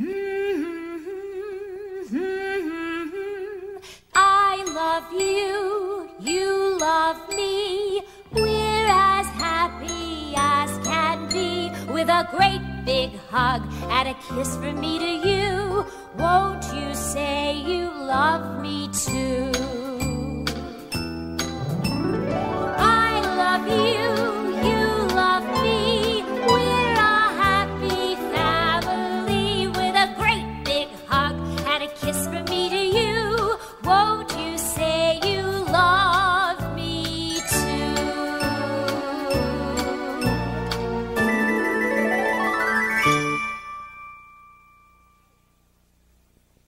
I love you, you love me. We're as happy as can be. With a great big hug and a kiss from me to you. Won't you say you love me too?